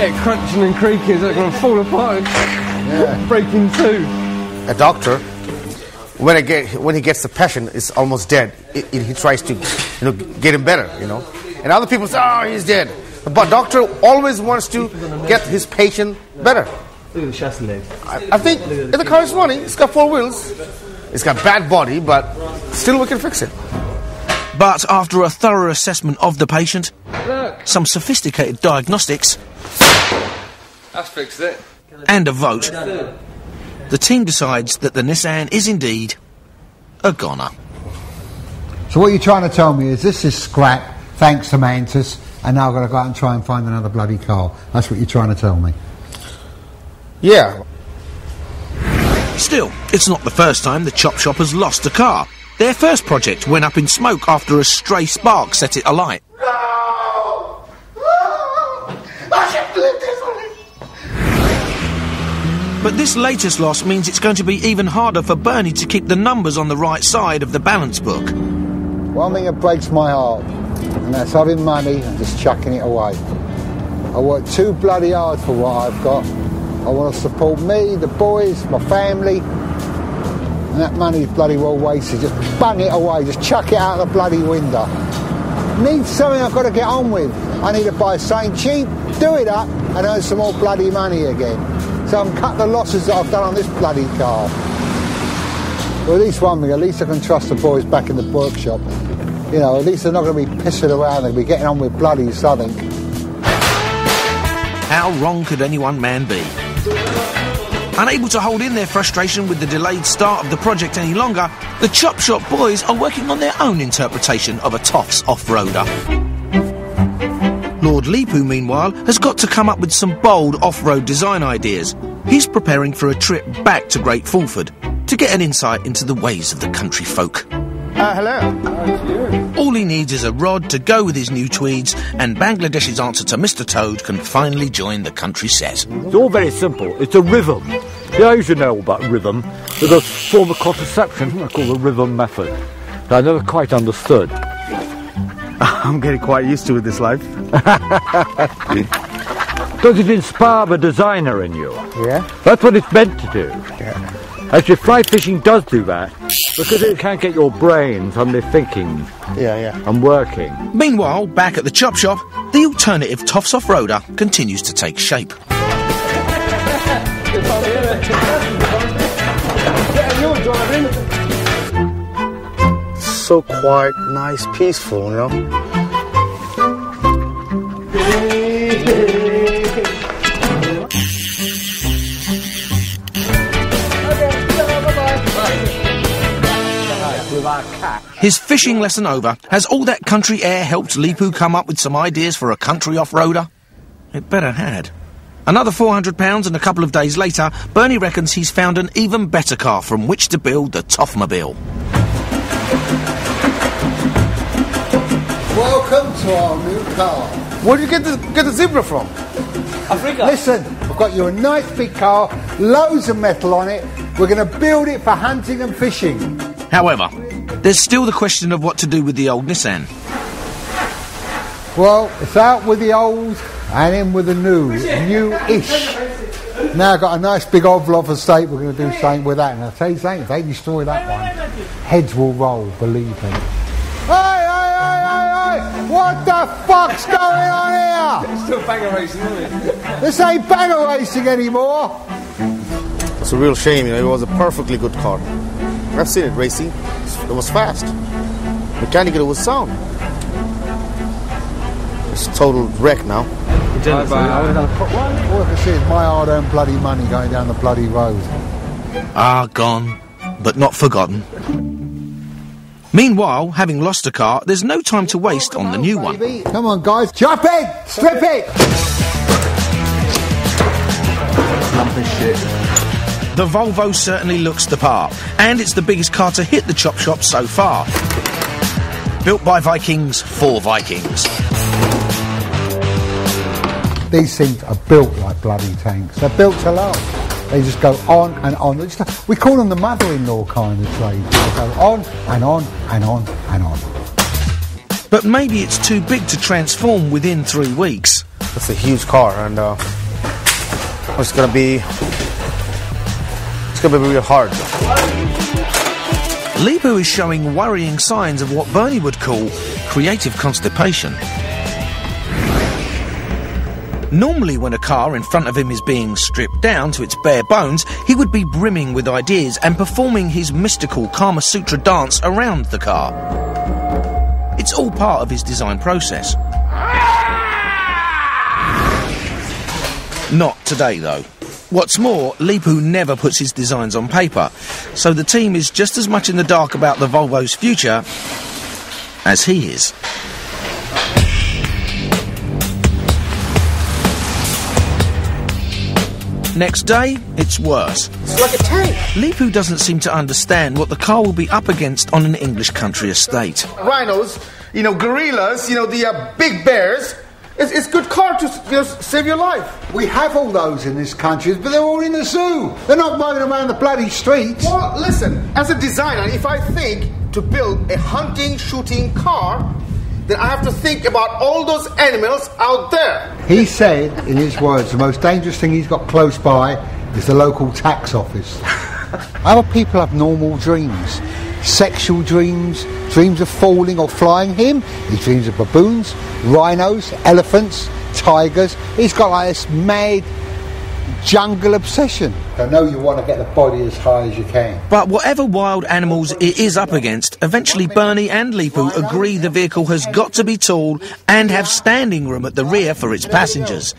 it crunching and creaking, it's going to fall apart, and break in two. A doctor, when, I get, when he gets the patient, is almost dead. It, it- he tries to, you know, get him better, you know. And other people say, oh, he's dead. But doctor always wants to get his patient better. Look at the chassis leg. I, I think if the car is running, it's got four wheels, it's got bad body, but still we can fix it. But after a thorough assessment of the patient, Look, some sophisticated diagnostics, that's fixed it. and a vote, the team decides that the Nissan is indeed a goner. So what you're trying to tell me is this is scrap, thanks to Mantis, and now I've got to go out and try and find another bloody car. That's what you're trying to tell me. Yeah, Still, it's not the first time the Chop Shop has lost a car. Their first project went up in smoke after a stray spark set it alight. But this latest loss means it's going to be even harder for Bernie to keep the numbers on the right side of the balance book. One thing that breaks my heart, and that's having money and just chucking it away. I work too bloody hard for what I've got. I want to support me, the boys, my family, and that money's bloody well wasted. Just bang it away, just chuck it out the bloody window. Need something I've got to get on with. I need to buy something cheap, do it up, and earn some more bloody money again. So I'm cut the losses that I've done on this bloody car. Well, at least one thing, at least I can trust the boys back in the workshop. You know, at least they're not going to be pissing around, they'll be getting on with bloody something. How wrong could any one man be? Unable to hold in their frustration with the delayed start of the project any longer, the Chop Shop boys are working on their own interpretation of a Toffs off-roader. Lord Leepu, meanwhile, has got to come up with some bold off-road design ideas. He's preparing for a trip back to Great Fulford to get an insight into the ways of the country folk. Uh, hello. All he needs is a rod to go with his new tweeds, and Bangladesh's answer to Mr. Toad can finally join the country set. It's all very simple. It's a rhythm. Yeah, you should know about rhythm. There's a form of contraception I call the rhythm method that I never quite understood. I'm getting quite used to this life. Does it inspire the designer in you? Yeah. That's what it's meant to do. Yeah. Actually, fly fishing does do that because it can get your brain suddenly thinking Yeah, yeah. and working. Meanwhile, back at the chop shop, the alternative Toffs off-roader continues to take shape. So quiet, nice, peaceful, you know. His fishing lesson over, has all that country air helped Leepu come up with some ideas for a country off-roader? It better had. Another £400 and a couple of days later, Bernie reckons he's found an even better car from which to build the Toffmobile. Welcome to our new car. Where did you get the get the zebra from? Africa. Listen, I've got you a nice big car, loads of metal on it. We're going to build it for hunting and fishing. However, there's still the question of what to do with the old Nissan. Well, it's out with the old and in with the new, new-ish. Now I've got a nice big Volvo estate. We're going to do something with that. And I'll tell you something, if they destroy that one, heads will roll, believe me. Hey, hey! What the fuck's going on here? It's Still banger racing, isn't it? This ain't banger racing anymore. It's a real shame, you know. It was a perfectly good car. I've seen it racing. It was fast. Mechanically, it was sound. It's a total wreck now. All I can see is my hard-earned bloody money going down the bloody road. Ah, gone, but not forgotten. Meanwhile, having lost a car, there's no time to waste on the new one. Come on, guys. Chop it! Strip it! The Volvo certainly looks the part, and it's the biggest car to hit the chop shop so far. Built by Vikings for Vikings. These things are built like bloody tanks. They're built to last. They just go on and on. It's like- we call them the mother-in-law kind of trade. They go on and on and on and on. But maybe it's too big to transform within three weeks. It's a huge car, and uh, it's gonna be it's gonna be real hard. Leepu is showing worrying signs of what Bernie would call creative constipation. Normally, when a car in front of him is being stripped down to its bare bones, he would be brimming with ideas and performing his mystical Kama Sutra dance around the car. It's all part of his design process. Not today, though. What's more, Leepu never puts his designs on paper, so the team is just as much in the dark about the Volvo's future as he is. Next day, it's worse. It's like a tank. Leepu doesn't seem to understand what the car will be up against on an English country estate. Rhinos, you know, gorillas, you know, the uh, big bears. It's, it's good car to you know, save your life. We have all those in this country, but they're all in the zoo. They're not roaming around the bloody streets. Well, listen, as a designer, if I think to build a hunting, shooting car, then I have to think about all those animals out there. He said, in his words, the most dangerous thing he's got close by is the local tax office. Other people have normal dreams. Sexual dreams, dreams of falling or flying. Him, he dreams of baboons, rhinos, elephants, tigers. He's got like this mad jungle obsession. I know you want to get the body as high as you can. But whatever wild animals it is up against, eventually Bernie and Leepu agree the vehicle has got to be tall and have standing room at the rear for its passengers.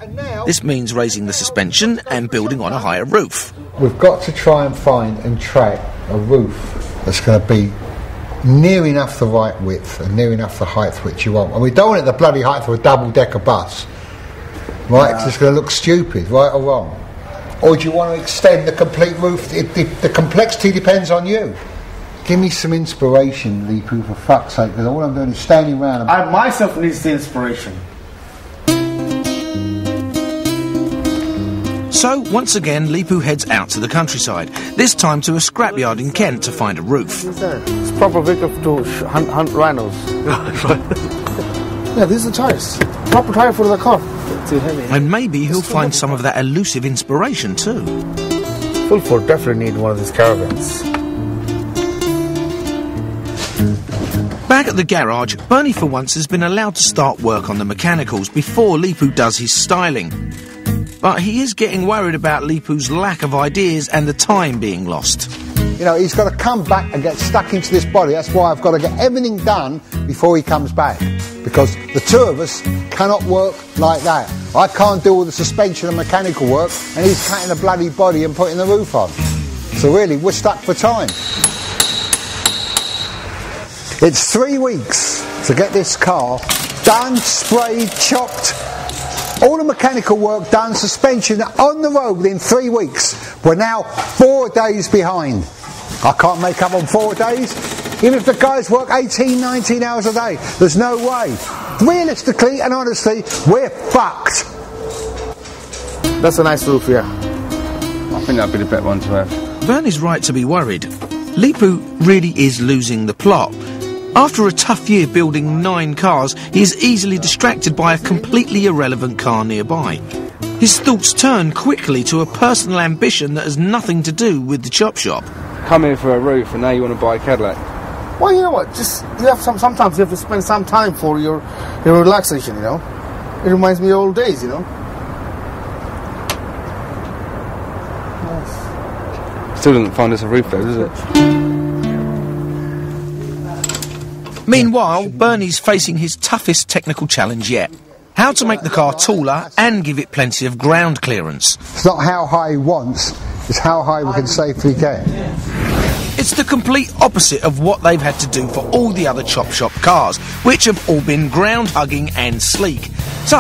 This means raising the suspension and building on a higher roof. We've got to try and find and track a roof that's going to be near enough the right width and near enough the height which you want. And we don't want it the bloody height of a double decker bus, right? right? 'cause it's going to look stupid, right or wrong. Or do you want to extend the complete roof? It, the, the complexity depends on you. Give me some inspiration, Leepu, for fuck's sake, because all I'm doing is standing around and I myself needs the inspiration. So, once again, Leepu heads out to the countryside, this time to a scrapyard in Kent to find a roof. It's proper vehicle to sh- hunt, hunt rhinos. yeah, these are tires. Proper tire for the car. Too heavy. And maybe he'll find some of that elusive inspiration too. Fulford definitely need one of these caravans. Back at the garage, Bernie for once has been allowed to start work on the mechanicals before Leepu does his styling. But he is getting worried about Leepu's lack of ideas and the time being lost. You know, he's got to come back and get stuck into this body. That's why I've got to get everything done before he comes back. Because the two of us cannot work like that. I can't do all the suspension and mechanical work, and he's cutting the bloody body and putting the roof on. So really, we're stuck for time. It's three weeks to get this car done, sprayed, chopped, all the mechanical work done, suspension on the road within three weeks. We're now four days behind. I can't make up on four days. Even if the guys work 18, 19 hours a day, there's no way. Realistically and honestly, we're fucked. That's a nice roof, yeah. I think that'd be the better one to have. Bernie's right to be worried. Leepu really is losing the plot. After a tough year building nine cars, he is easily distracted by a completely irrelevant car nearby. His thoughts turn quickly to a personal ambition that has nothing to do with the chop shop. Come here for a roof and now you want to buy a Cadillac. Well, you know what? Just you have some. Sometimes you have to spend some time for your your relaxation. You know, it reminds me of old days. You know. Still doesn't find us a roof though, does it? Meanwhile, Bernie's facing his toughest technical challenge yet. How to make the car taller and give it plenty of ground clearance. It's not how high he wants, it's how high we can safely get. It's the complete opposite of what they've had to do for all the other chop shop cars, which have all been ground hugging and sleek. So,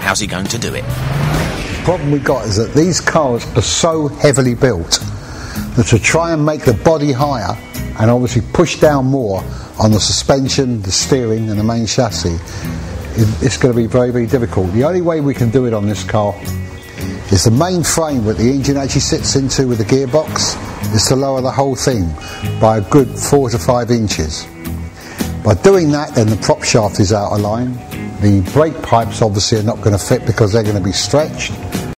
how's he going to do it? The problem we've got is that these cars are so heavily built that to try and make the body higher and obviously push down more on the suspension, the steering, and the main chassis, it's going to be very, very difficult. The only way we can do it on this car is the main frame that the engine actually sits into with the gearbox is to lower the whole thing by a good four to five inches. By doing that, then the prop shaft is out of line, The brake pipes obviously are not going to fit because they're going to be stretched.